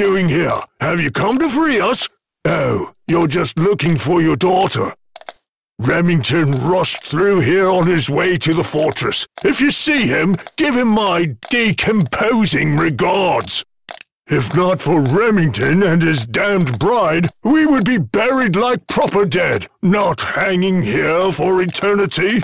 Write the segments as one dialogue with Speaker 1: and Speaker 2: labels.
Speaker 1: Doing here? Have you come to free us? Oh, you're just looking for your daughter. Remington rushed through here on his way to the fortress. If you see him, give him my decomposing regards. If not for Remington and his damned bride, we would be buried like proper dead, not hanging here for eternity.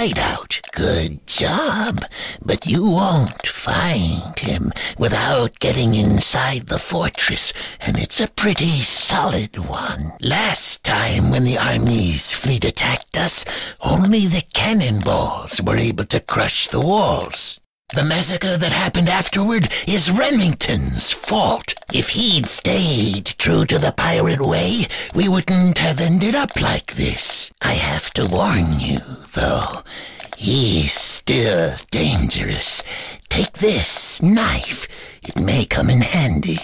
Speaker 2: Hideout. Good job. But you won't find him without getting inside the fortress, and it's a pretty solid one. Last time when the army's fleet attacked us, only the cannonballs were able to crush the walls. The massacre that happened afterward is Remington's fault. If he'd stayed true to the pirate way, we wouldn't have ended up like this. I have to warn you, though. He's still dangerous. Take this knife. It may come in handy.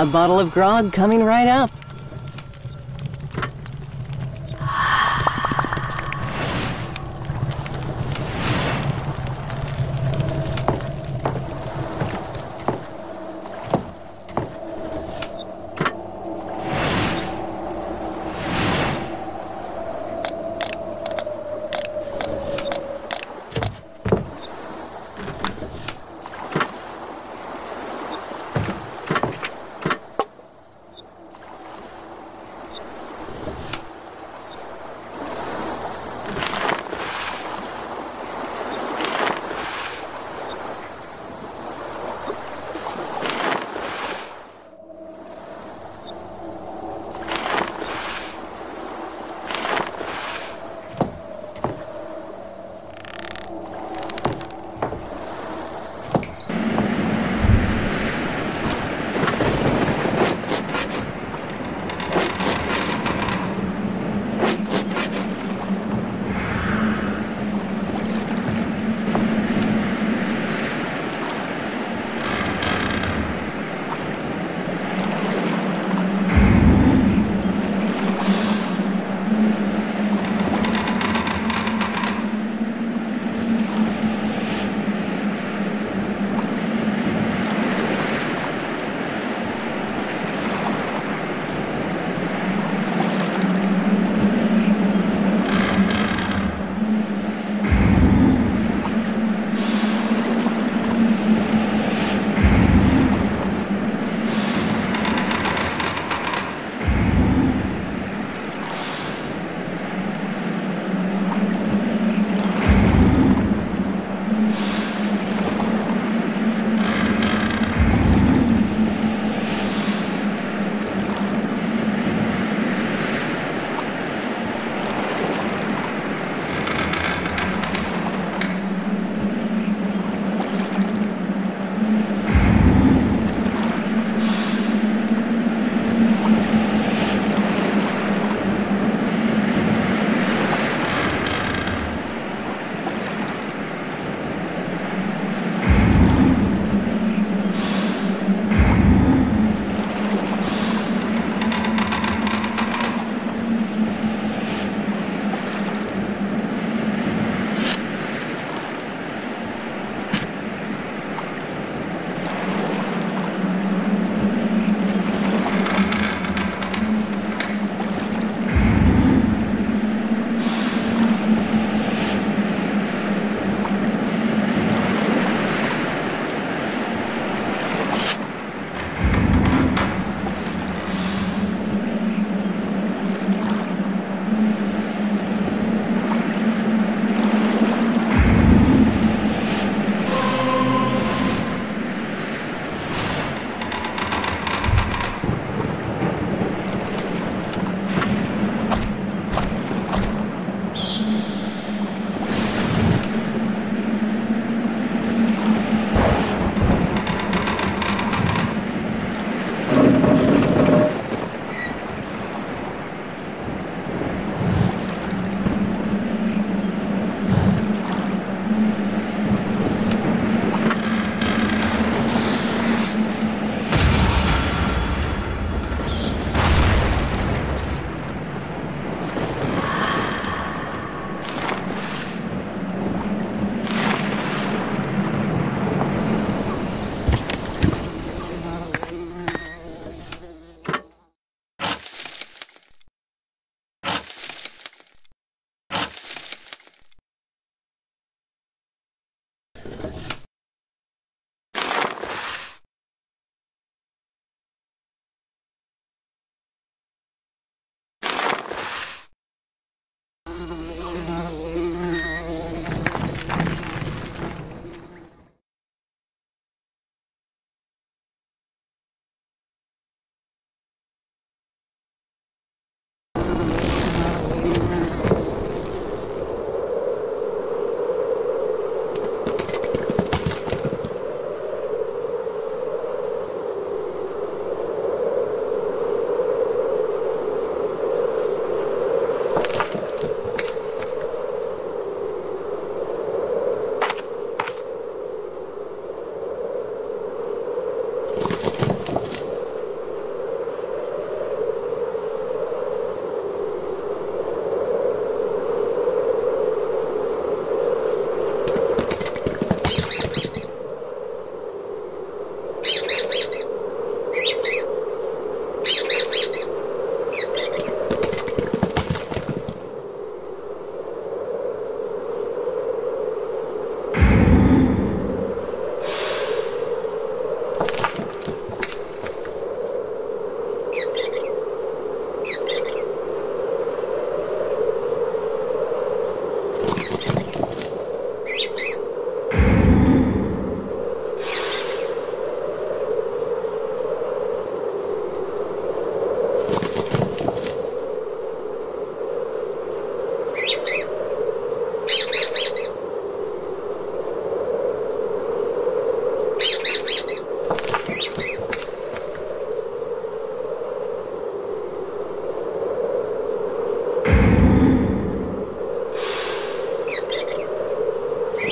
Speaker 3: A bottle of grog coming right up.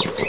Speaker 3: you